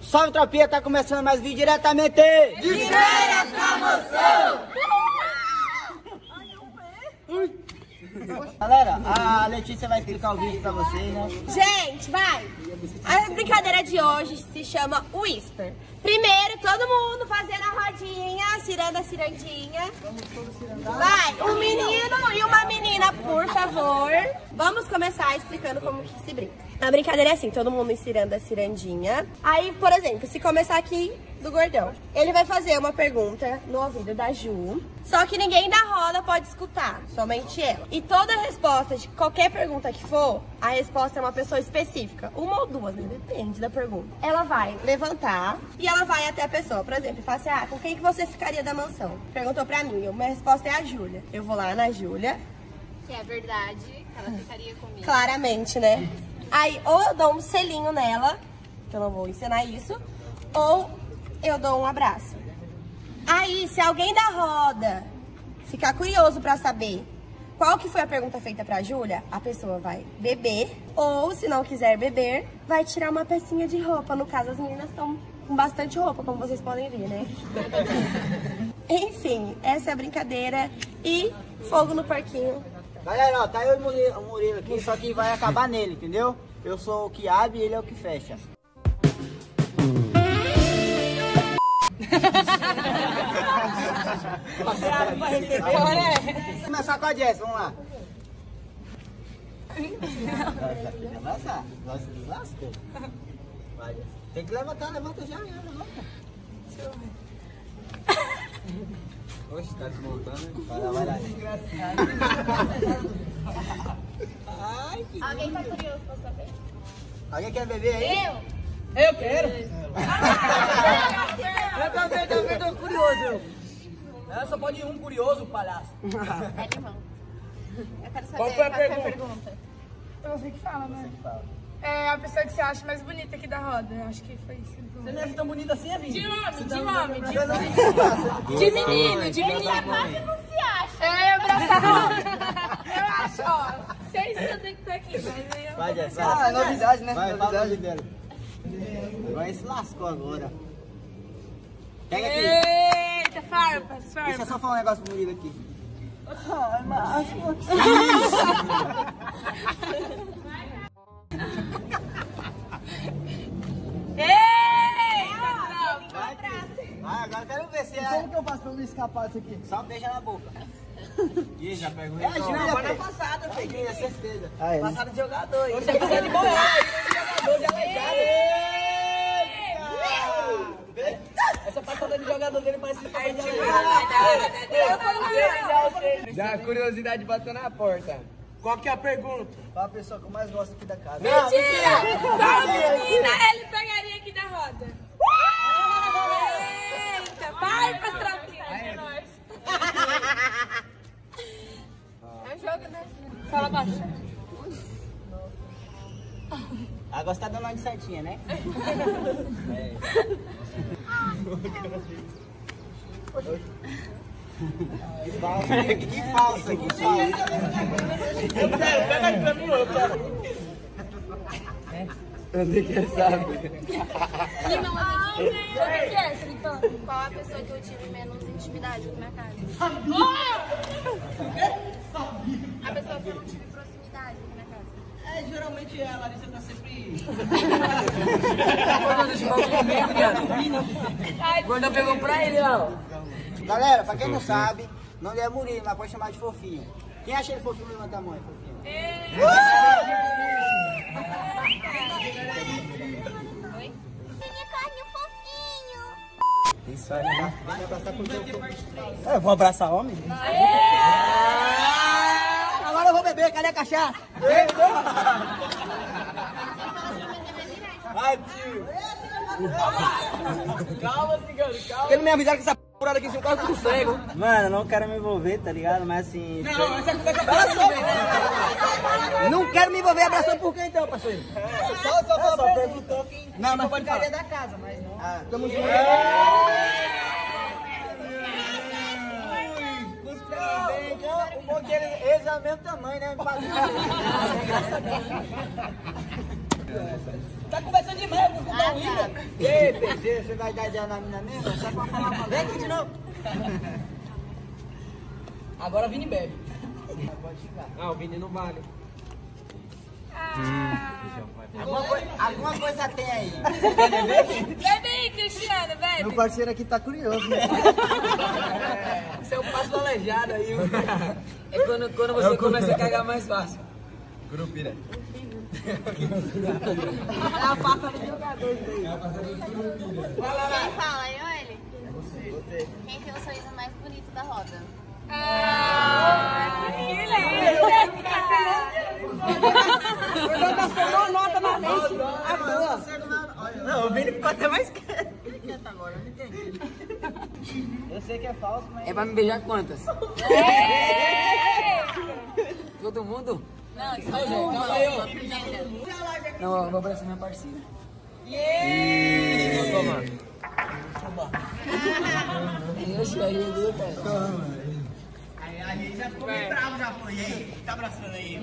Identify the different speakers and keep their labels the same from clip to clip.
Speaker 1: Salve tropinha, tá começando mais vídeo diretamente de férias com moção! Galera, a Letícia vai explicar o vídeo pra vocês, né?
Speaker 2: Gente, vai! A brincadeira de hoje se chama Whisper. Primeiro, todo mundo fazendo a rodinha, ciranda a cirandinha. Vai, um menino e uma menina, por favor. Vamos começar explicando como que se brinca. A brincadeira é assim, todo mundo ciranda a cirandinha. Aí, por exemplo, se começar aqui do gordão, ele vai fazer uma pergunta no ouvido da Ju. Só que ninguém da roda pode escutar, somente ela. E toda resposta de qualquer pergunta que for, a resposta é uma pessoa específica. Uma ou duas, né? Depende da pergunta. Ela vai levantar e ela vai até a pessoa. Por exemplo, fala assim, ah, com quem que você ficaria da mansão? Perguntou pra mim, minha resposta é a Júlia. Eu vou lá na Júlia.
Speaker 3: Que é verdade, ela ficaria comigo.
Speaker 2: Claramente, né? Aí, ou eu dou um selinho nela, que eu não vou ensinar isso, ou eu dou um abraço. Aí, se alguém da roda ficar curioso pra saber qual que foi a pergunta feita pra Júlia, a pessoa vai beber, ou se não quiser beber, vai tirar uma pecinha de roupa. No caso, as meninas estão com bastante roupa, como vocês podem ver, né? Enfim, essa é a brincadeira. E fogo no parquinho.
Speaker 1: Galera, ó, tá eu e o Murilo, aqui, só que vai acabar nele, entendeu? Eu sou o que abre e ele é o que fecha. Vamos começar com a Jess, vamos lá. Tem que levantar, levanta já, levanta. Oxe, tá desmontando, hein? Vai lá, vai lá. Ai, que
Speaker 3: Alguém tá curioso pra saber?
Speaker 1: Alguém quer beber aí?
Speaker 3: Eu?
Speaker 1: Eu quero. Eu também, também tô curioso. É, só pode ir um curioso, palhaço.
Speaker 3: É limão. Eu quero saber
Speaker 4: Qual foi a
Speaker 3: qual
Speaker 4: pergunta?
Speaker 3: pergunta.
Speaker 4: É você que fala, né? É a pessoa que você acha mais bonita aqui da roda. Eu Acho que foi isso. ele falou.
Speaker 1: Você não acha tão bonita assim, Avinho?
Speaker 4: De homem, de homem, de,
Speaker 1: De
Speaker 4: de menino, de menino.
Speaker 3: Quase não se acha.
Speaker 4: É, abraçado. Eu acho, ó. Seis que eu tenho que estar aqui, mas eu
Speaker 1: Vai, Jess, vai.
Speaker 5: Ah, é novidade, né?
Speaker 1: Vai,
Speaker 5: Novidade.
Speaker 1: dela. Agora se lascou agora. Pega aqui.
Speaker 4: Eita, farpas,
Speaker 1: Deixa eu
Speaker 4: farpas.
Speaker 1: só falar um negócio pro Murilo aqui.
Speaker 4: Eita,
Speaker 5: não disso aqui?
Speaker 1: Só beija na boca.
Speaker 6: Ih, já pegou
Speaker 1: É a Júlia,
Speaker 5: Não,
Speaker 1: filho.
Speaker 5: passada,
Speaker 1: Peguei, é certeza.
Speaker 5: Ah, é, né?
Speaker 1: Passada de jogador. hein? Você precisa de boiar. Jogador de. Essa passada de jogador dele parece que de aleijado.
Speaker 6: Já a curiosidade bateu na porta.
Speaker 5: Qual que é a pergunta? Qual a pessoa que eu mais gosto aqui da casa?
Speaker 4: Mentira! Qual menina ele pegaria Fala baixo.
Speaker 1: Agora você tá dando uma de certinha, né? É. Que falsa, que falsa, que falsa.
Speaker 5: Eu quero, pega aí pra mim, eu quero.
Speaker 6: Eu nem quero saber.
Speaker 3: Limão, eu tenho que... O que é, Felipe? Qual a pessoa que eu tive menos intimidade na minha casa? Que eu não tive proximidade na minha casa.
Speaker 5: É, geralmente a Larissa tá sempre.
Speaker 1: Quando pegou pra ele, ó. Galera, pra quem não sabe, não é Murilo, mas pode chamar de fofinho. Quem acha ele fofinho, levanta a mão, é fofinho. Isso aí, né? Vai abraçar com o teu Eu vou abraçar homem? Agora eu vou beber, cadê a cachaça? Vai, tio.
Speaker 5: Calma, cigano, calma.
Speaker 1: Porque não me avisaram que essa porra aqui tinha quase com cego. Mano, eu não quero me envolver, tá ligado? Mas assim.
Speaker 5: Não, essa conversa é
Speaker 1: Não quero me envolver abraçando por quem então, parceiro?
Speaker 5: Só, só, só perguntou quem.
Speaker 1: Não, mas
Speaker 5: Porcaria da casa, mas não.
Speaker 1: Ah, tamo junto. O bom que eles, eles é o mesmo tamanho, né?
Speaker 6: Tá conversando demais com o
Speaker 2: Ah,
Speaker 6: Dom
Speaker 2: tá.
Speaker 1: E aí, Fê, você, vai dar ideia na mina mesmo? Só pra falar pra
Speaker 6: Vem aqui de novo. Agora Vini bebe.
Speaker 5: Ah, o Vini não vale.
Speaker 1: Alguma, coi- alguma coisa tem aí.
Speaker 4: Bebe aí, Cristiano, bebe.
Speaker 5: Meu parceiro aqui tá curioso, né?
Speaker 6: Isso é o passo do aleijado aí. É quando, quando você começa a cagar mais fácil.
Speaker 5: Curupira.
Speaker 2: É a papa do jogador. Quem fala, eu ou ele? Quem tem o sorriso mais bonito da roda?
Speaker 4: Ah, que lindo.
Speaker 6: Não, o Vini ficou até mais quieto.
Speaker 1: Eu sei que é falso, mas.
Speaker 6: É pra me beijar quantas? Todo mundo? Não, Calma aí, ó. Não, eu vou abraçar minha parceira.
Speaker 5: Vou tomar.
Speaker 6: Esse aí, viu, cara?
Speaker 1: Já ficou meio bravo, já foi. E aí? Tá abraçando aí?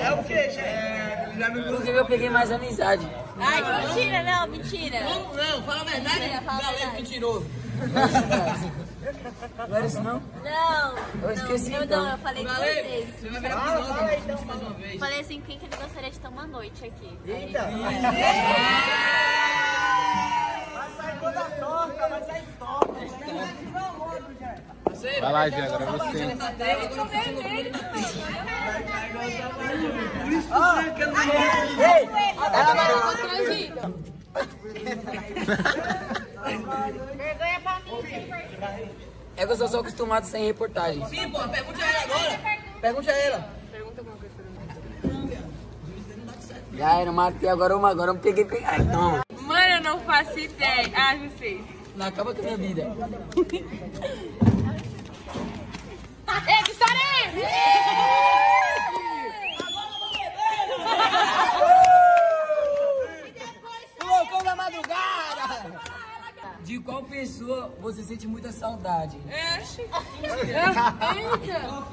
Speaker 5: É o quê, chefe?
Speaker 6: Inclusive eu peguei mais amizade.
Speaker 2: Ai, que mentira, não, mentira.
Speaker 6: Não, não, fala a verdade.
Speaker 2: Mentira, fala a verdade.
Speaker 6: mentiroso. Não era isso não?
Speaker 2: Não.
Speaker 6: Eu esqueci,
Speaker 2: não,
Speaker 6: então.
Speaker 2: Não, eu falei duas vezes.
Speaker 6: você vai virar episódio, mais uma vez.
Speaker 2: Falei assim, quem que ele gostaria de ter uma noite aqui?
Speaker 1: Eita! Vai sair toda torta, vai sair torta.
Speaker 7: Vai lá, Jean, agora é você.
Speaker 6: Ele tá dele, agora eu dele.
Speaker 1: Ei! Ela
Speaker 2: Vergonha pra mim.
Speaker 6: É que eu sou só acostumado sem reportagem. Sim, pô, pergunte a ela agora. Pergunte a ela. Já era, matei agora uma, agora eu peguei, peguei. Ai, toma.
Speaker 4: Mano, eu não faço ideia. Ah, não sei.
Speaker 6: Não acaba com a minha vida.
Speaker 4: Ei, que história é essa?
Speaker 6: Loucão da madrugada! De qual pessoa você sente muita saudade?
Speaker 4: Oxi.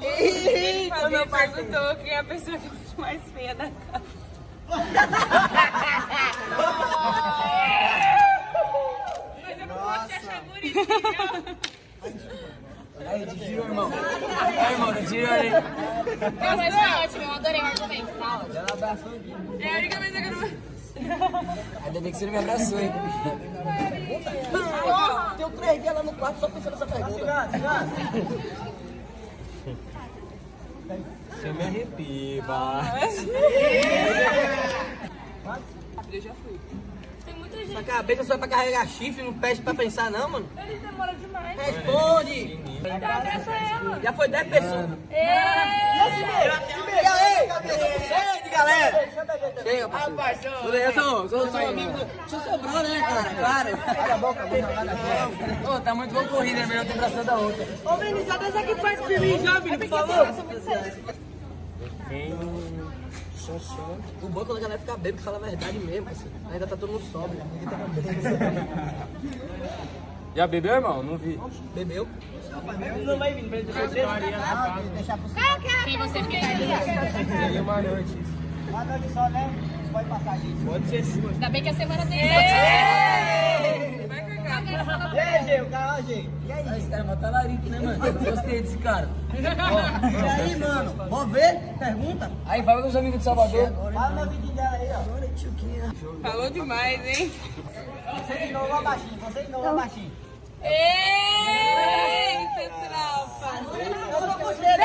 Speaker 4: Eita. Ele falou, perguntou quem é a pessoa que eu acho mais feia da casa. Mas eu não posso te achar bonitinha.
Speaker 6: Aí, te tirou, irmão. Aí, irmão, te tirou aí.
Speaker 2: Não, mas foi ótimo, eu adorei o argumento, tá ótimo.
Speaker 6: Ela abraçou aqui.
Speaker 4: É a única vez que eu não...
Speaker 6: Ainda bem que você não me abraçou, hein? Ó, tem três dias lá no quarto só pensando nessa pergunta.
Speaker 5: Você me arrepia, bah.
Speaker 4: Tem muita gente.
Speaker 6: Na cabeça só é pra carregar chifre, não pede pra pensar não, mano.
Speaker 4: Eles demoram demais.
Speaker 6: Responde!
Speaker 4: Então abraça ela.
Speaker 6: Já foi 10 pessoas.
Speaker 1: E aí, cabeça de galera!
Speaker 6: Chega, parceiro. Eu sou, sou seu amigo. Sou seu brother, né, cara? Claro.
Speaker 1: Cala a boca, boca.
Speaker 6: Ô, tá muito concorrida, é melhor ter abraçado da outra.
Speaker 1: Ô, menino, já desce aqui perto de mim já, filho, por favor.
Speaker 6: O bom é quando a galera fica bêbado fala a verdade mesmo, parceiro. Ainda tá todo mundo sóbrio. Ninguém tá bebendo.
Speaker 7: Já bebeu, irmão? Não vi.
Speaker 6: Bebeu?
Speaker 1: Não vai vir, pra ele deixar você. Deixar pro
Speaker 2: Quem você ficaria?
Speaker 7: Uma noite.
Speaker 1: Uma noite só, né? Pode passar, gente.
Speaker 5: Pode ser sim.
Speaker 2: Ainda bem que a semana tem.
Speaker 1: E aí, Gê, o cara, ó, Gê. E aí?
Speaker 6: Ah, esse cara é talarico, né, mano? Gostei desse cara.
Speaker 1: E aí, mano? Vamos ver? Pergunta?
Speaker 6: Aí, fala com os amigos de Salvador.
Speaker 1: Fala no vídeo dela aí, ó.
Speaker 4: Falou demais, hein?
Speaker 1: Você de novo, ó, baixinho. Você de novo, ó, baixinho.
Speaker 4: Eita, tropa.
Speaker 1: Eu tô com você,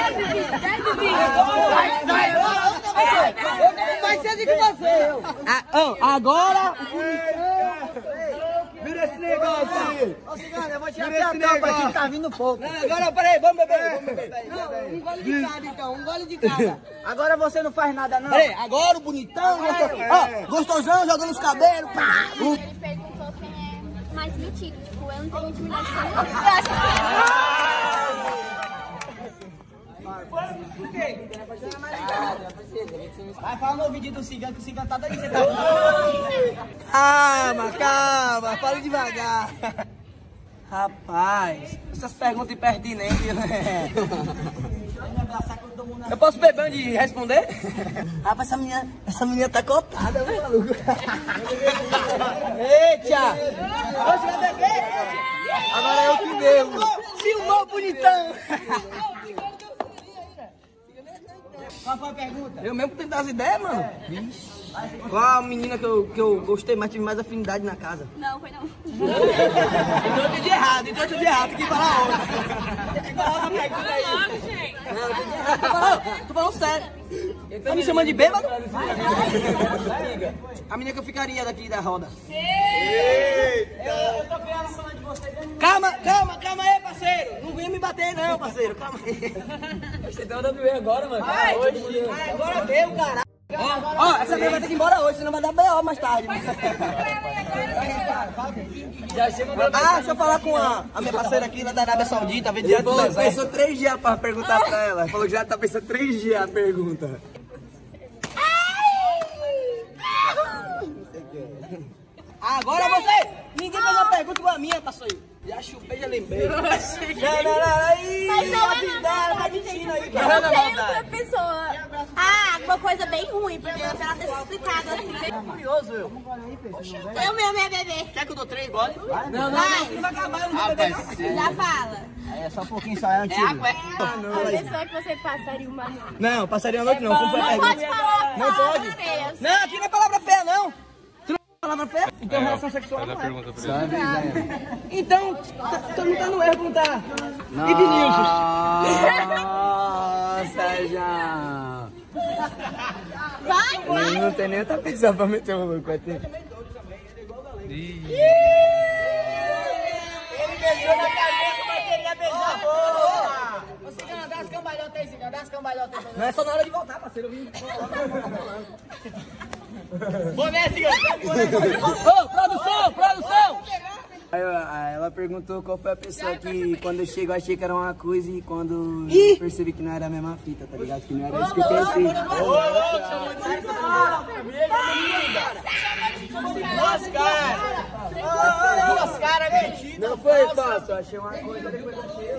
Speaker 1: Vai, vai, vai. Mais cedo que você.
Speaker 6: Agora...
Speaker 5: Vira esse negócio aí.
Speaker 1: Ô, cigano, eu vou tirar
Speaker 5: Vira
Speaker 1: a tampa aqui que tá vindo pouco.
Speaker 6: Agora, peraí, vamos beber, vamos beber.
Speaker 1: Não, um gole de cada, então. Um gole de cada. Agora você não faz nada, não.
Speaker 6: Peraí, agora o bonitão, gostoso, ó, gostosão, jogando os cabelos, pá.
Speaker 3: Ele perguntou quem é mais metido. Tipo, eu não tenho intimidade com
Speaker 1: Vai falar no ouvidinho do cigano, que o cigano tá dando você tá
Speaker 6: Calma, calma, fala devagar. Rapaz, essas perguntas impertinentes, né? Eu posso beber antes de responder? Rapaz, essa menina, essa menina tá cotada, meu maluco. Eita! Beber? Agora eu que bebo. Filmou, bonitão.
Speaker 1: Qual foi a pergunta?
Speaker 6: Eu mesmo tenho das ideias, mano. Vixe. Qual a menina que eu, que eu gostei mais, tive mais afinidade na casa?
Speaker 3: Não, foi não.
Speaker 6: Então eu tô de errado, então eu tô de errado, tem que falar outra. Tem que falar outra pergunta aí.
Speaker 4: Logo, gente.
Speaker 6: Não, eu tô de errado. Tô falando, tô falando sério. Tá me chamando de bêbado? A menina que eu ficaria daqui da roda.
Speaker 1: Eu tô criando fã de você dentro
Speaker 6: Calma, calma, calma aí, parceiro. Não venha me bater não, parceiro. Calma aí. Você deu uma WE agora, mano. Hoje. Agora deu, caralho. Ó, ó, essa menina vai ter que ir embora hoje, senão vai dar B.O. mais tarde. Ah, deixa eu falar com a, a minha parceira aqui lá da Arábia Saudita, vem direto do deserto.
Speaker 5: pensou três dias pra perguntar pra ela. Falou que já tá pensando três dias a pergunta.
Speaker 6: Agora você! Ninguém fez uma pergunta igual a minha, parceiro. Já chupei, já lembrei. Não, não, não, aí,
Speaker 2: Mas não,
Speaker 6: a
Speaker 2: eu
Speaker 6: vida
Speaker 2: não-
Speaker 6: tá mentindo aí,
Speaker 2: Eu
Speaker 6: cara.
Speaker 2: não tenho outra pessoa. Ah, uma coisa bem ruim, porque eu ela ter se explicado assim.
Speaker 6: Curioso, eu.
Speaker 2: Eu mesmo é bebê.
Speaker 6: Quer que eu dou três goles?
Speaker 2: Vai,
Speaker 6: Não vai acabar, eu não vou beber, não.
Speaker 2: já fala.
Speaker 1: É só um pouquinho só, é
Speaker 6: É
Speaker 1: antigo.
Speaker 6: água, é?
Speaker 3: A pessoa que você passaria uma noite.
Speaker 6: Não, passaria a noite não. A
Speaker 2: Não pode falar
Speaker 6: Não pode? Não, aqui não é palavra feia, não. É palavra feia? Então relação sexual não é.
Speaker 7: pergunta pra ele.
Speaker 6: Então, tu não tá no erro perguntar. E Vinícius?
Speaker 5: Nossa, já.
Speaker 2: Vai, vai.
Speaker 5: Não tem nem outra pessoa pra meter o louco. Vai ter.
Speaker 7: Ih,
Speaker 1: Ele beijou na cabeça, mas queria beijar a boca. Ô, cigano, dá as cambalhotas aí, cigano, dá as cambalhotas aí.
Speaker 6: Não é só na hora de voltar, parceiro. Eu vim.
Speaker 1: Boné, cigano.
Speaker 6: Ô, produção, produção!
Speaker 5: Aí, ela perguntou qual foi a pessoa que quando eu chego eu achei que era uma coisa e quando eu percebi que não era a mesma fita, tá ligado? Que não era isso que eu pensei.
Speaker 1: Duas caras. Duas caras mentidas.
Speaker 5: Não foi fácil, eu achei uma coisa depois eu achei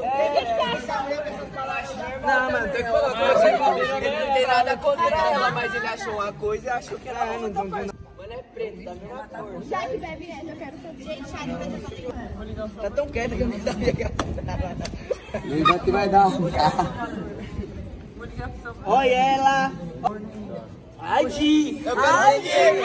Speaker 5: Não, mano, tem que falar com você. Ele não tem nada contra ela, mas ele achou uma coisa e achou que era ela, não
Speaker 6: Mano, é preto, da mesma cor.
Speaker 3: Já que bebe essa, eu quero saber.
Speaker 2: Gente, a Arina tá
Speaker 6: Tá tão quieto que eu nem sabia que
Speaker 5: Ele vai que vai dar.
Speaker 6: Olha ela! Ai, Di! Ai, Diego!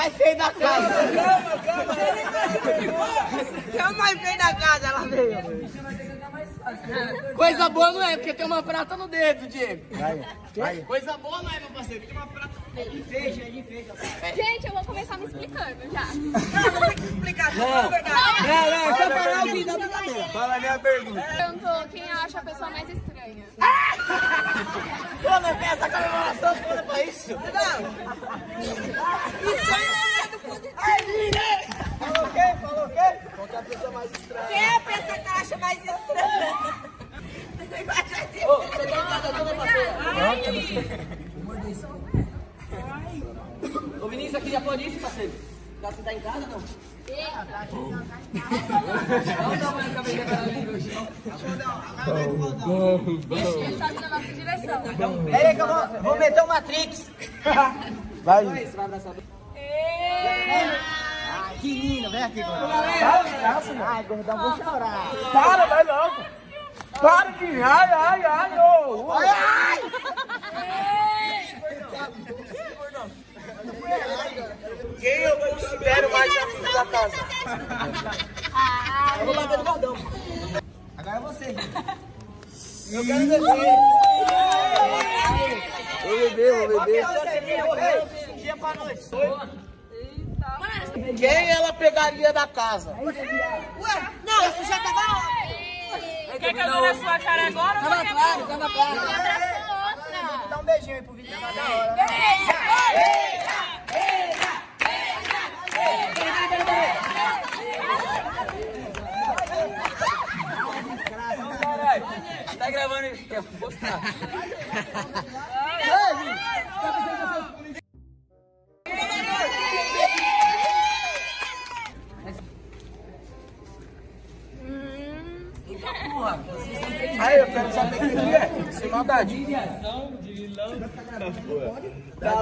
Speaker 1: Mais feio da casa.
Speaker 6: Quem é o mais feio da casa? Ela veio. Coisa boa não é, porque tem uma prata no dedo, Diego.
Speaker 1: Coisa boa não é, meu parceiro. Tem uma prata de fecha.
Speaker 3: Gente, eu vou começar me explicando já.
Speaker 6: Não, não, só falar o que dá brincadeira.
Speaker 5: Fala a minha pergunta.
Speaker 3: Perguntou quem acha a pessoa mais estranha.
Speaker 6: Pô, não pensa comemoração toda pra isso?
Speaker 1: Falou o quê? Falou o quê?
Speaker 2: Quem é a pessoa que acha mais estranha?
Speaker 6: Ô, você tá toda parceira? Ô, Vinícius, aqui já pode ir, parceiro? Já você tá em casa, não?
Speaker 3: Ele tá na nossa direção.
Speaker 1: Pera aí que eu vou, vou meter o Matrix.
Speaker 5: Vai.
Speaker 6: Você vai abraçar
Speaker 1: que lindo. Vem aqui. Ai, gordão, vou chorar.
Speaker 5: Para, vai logo. Para que. Ai, ai, ai, ô.
Speaker 1: Ai, ai.
Speaker 5: Quem eu considero mais amigo da casa?
Speaker 6: Eu vou bater no gordão.
Speaker 1: Agora é você.
Speaker 5: Eu quero beber. Vou beber, vou beber.
Speaker 1: Dia pra noite.
Speaker 5: Quem ela pegaria da casa?
Speaker 2: Não, isso já tava
Speaker 4: Quer que eu dou na sua cara agora?
Speaker 6: Tava claro, tava claro.
Speaker 1: Dá um beijinho aí pro vídeo, tá da hora.
Speaker 7: Tá gravando aí? Quer postar?
Speaker 6: Aí, eu quero saber o que é. Sem maldade.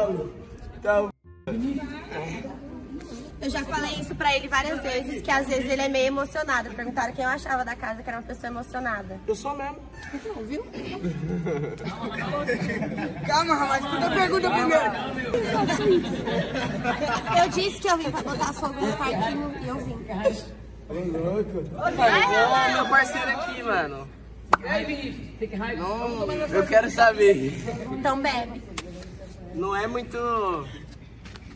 Speaker 2: Eu já falei isso pra ele várias vezes, que às vezes ele é meio emocionado. Perguntaram quem eu achava da casa, que era uma pessoa emocionada.
Speaker 6: Eu sou mesmo.
Speaker 7: Calma, rapaz. Escuta a pergunta primeiro.
Speaker 2: Eu disse que eu vim pra botar fogo no parquinho e eu vim.
Speaker 6: Ó, meu parceiro aqui, mano. Não, eu quero saber.
Speaker 2: Então bebe.
Speaker 6: Não é muito.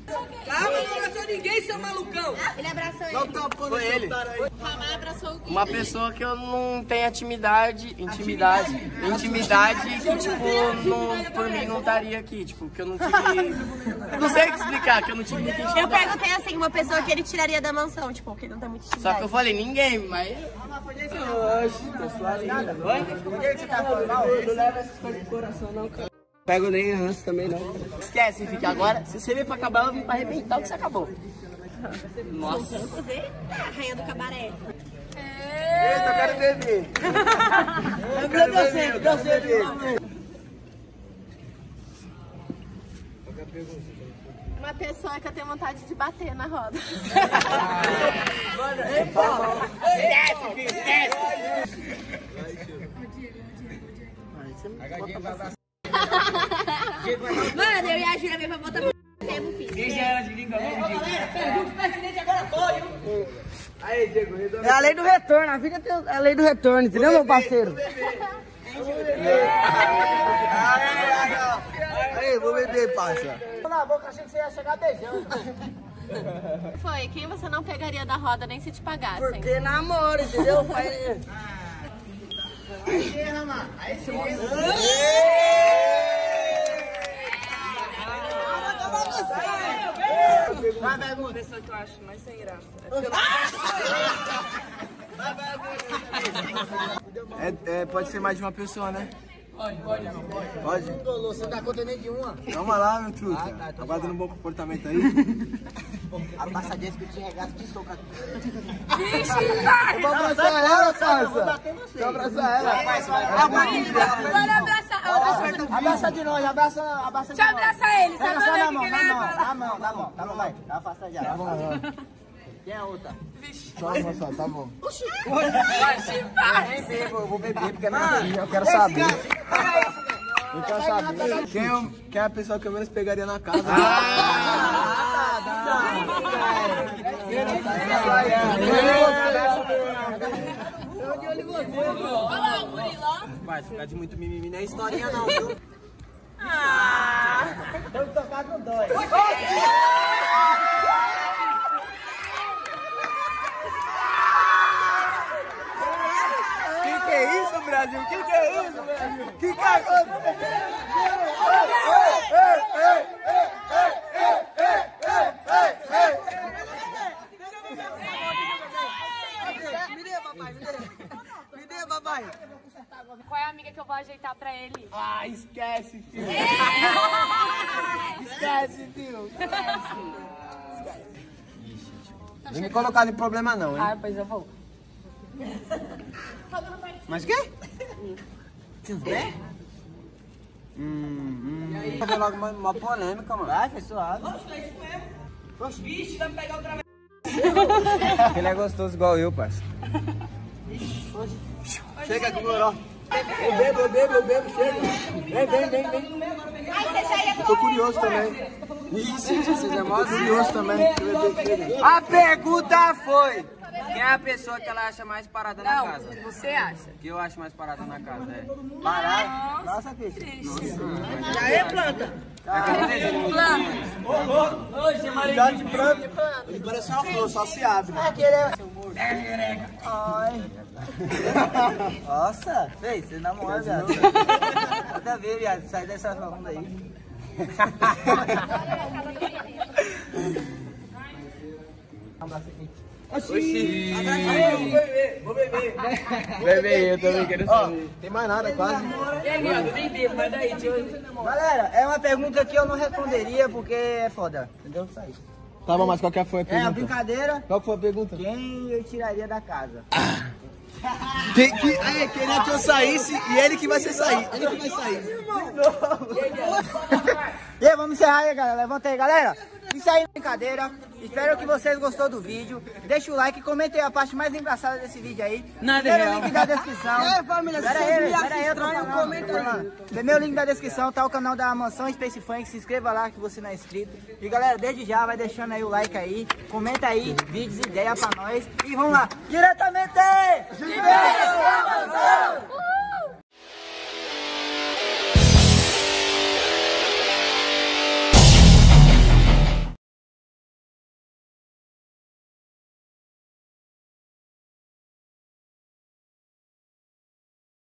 Speaker 7: Calma, não abraçou ninguém, seu malucão.
Speaker 2: Ele abraçou ele.
Speaker 6: Foi ele.
Speaker 3: Ramar abraçou o Gui.
Speaker 6: Uma pessoa que eu não tenho intimidade, intimidade, intimidade que, tipo, não, por mim não estaria aqui, tipo, que eu não tive. Não sei o que explicar, que eu não tive muita
Speaker 2: Eu
Speaker 6: intimidade.
Speaker 2: perguntei assim, uma pessoa que ele tiraria da mansão, tipo, que ele não tem muita
Speaker 6: Só que
Speaker 2: intimidade.
Speaker 6: eu falei, ninguém, mas. Oxe, pessoal linda.
Speaker 1: Por que você tá falando?
Speaker 6: Não leva essas coisas pro coração, não, cara. Pego nem ranço também, não. Esquece, fica agora. Se você veio pra acabar, eu vim pra arrebentar o que você acabou. Nossa.
Speaker 2: Eita, rainha do cabaré.
Speaker 6: Eita, eu quero beber. Eu quero beber, eu quero beber.
Speaker 3: Uma pessoa que eu tenho vontade de bater na roda.
Speaker 2: Mano, eu e a Júlia pra botar mesmo fiz.
Speaker 7: É a lei do retorno. A vida tem a lei do retorno, entendeu, meu parceiro?
Speaker 6: Aí, vou beber, parça.
Speaker 1: Na boca, achei que você ia chegar beijando.
Speaker 3: Foi, quem você não pegaria da roda nem se te pagassem?
Speaker 7: Porque namoro, entendeu? Pai?
Speaker 1: Aí, Ramar. Aí sim. Vai, pergunta.
Speaker 7: pessoa que eu acho mais sem graça.
Speaker 6: É, é, pode ser mais de uma pessoa, né? Pode, pode, não pode. Pode?
Speaker 1: Você não dá conta nem de uma.
Speaker 6: Calma lá, meu truta.
Speaker 1: Ah, tá, tô
Speaker 6: Aguarda um bom comportamento aí.
Speaker 1: A passadinha que eu te regaço de soco aqui.
Speaker 6: Vou abraçar ela, parça.
Speaker 1: bater você.
Speaker 6: Vou abraçar ela.
Speaker 2: Bora abraçar.
Speaker 1: Abraça de nós, abraça, abraça de
Speaker 2: Deixa eu
Speaker 1: nós.
Speaker 2: abraçar ele, só
Speaker 1: Pega
Speaker 2: pra
Speaker 1: só na mão, na mão,
Speaker 2: vai
Speaker 1: na mão, na mão. Tá bom, vai. Tá afasta já. Tá bom. Quem é a outra?
Speaker 6: Toma só, tá bom.
Speaker 1: Nem bebo, eu vou beber porque é bebida, eu quero saber.
Speaker 6: Eu quero saber. Quem, eu, quem é a pessoa que eu menos pegaria na casa? Vai, ficar de muito mimimi não é historinha não, viu?
Speaker 1: Tô tocado não dói.
Speaker 6: Que que é isso, Brasil? Que que é isso, Brasil? Que que aconteceu? Não me colocar em problema não, hein?
Speaker 7: Ah, pois eu vou.
Speaker 6: Mas o quê? Pés? Hum, hum. Vou fazer logo uma, uma polêmica, mano.
Speaker 1: Vai, foi suave.
Speaker 7: Vixe, vai me pegar outra vez.
Speaker 6: Ele é gostoso igual eu, parça. Chega aqui, Moró. Eu bebo, eu bebo, eu bebo, chega. Vem, vem, vem, vem. Eu tô curioso também. Ixi, você é mó curioso também. A pergunta foi: Quem é a pessoa que ela acha mais parada na casa?
Speaker 7: Você acha?
Speaker 6: Que eu acho mais parada na casa, é.
Speaker 1: Parado. Nossa, bicho.
Speaker 7: E aí, planta?
Speaker 6: Cuidado de planta. Ele parece uma flor, só se abre.
Speaker 1: Aquele é... Ai. Nossa, fez, você namora, viado. Nada a ver, viado. Sai dessa onda aí.
Speaker 5: Oxi. Vou beber. Beber, eu também quero saber. Tem mais nada, quase.
Speaker 1: Galera, é uma pergunta que eu não responderia porque é foda. Entendeu? Isso aí.
Speaker 5: Tá bom, mas qual que foi a
Speaker 1: É, a
Speaker 5: pergunta?
Speaker 1: brincadeira.
Speaker 5: Qual que foi a pergunta?
Speaker 1: Quem eu tiraria da casa?
Speaker 5: Que, que, é, queria que eu saísse e ele que vai ser sair. Ele que vai sair.
Speaker 1: E aí, vamos encerrar aí, galera. Levanta aí, galera. Isso aí, brincadeira. Espero que vocês gostou do vídeo. Deixa o like, comentem a parte mais engraçada desse vídeo aí.
Speaker 6: Nada
Speaker 1: Primeiro
Speaker 6: real.
Speaker 1: link da descrição.
Speaker 6: É, família, se
Speaker 1: Pera aí, pera aí,
Speaker 6: estranho, comenta aí.
Speaker 1: Primeiro link da descrição tá o canal da Mansão Space Funk. Se inscreva lá que você não é inscrito. E galera, desde já vai deixando aí o like aí. Comenta aí, vídeos, ideias pra nós. E vamos lá, diretamente! De Mansão!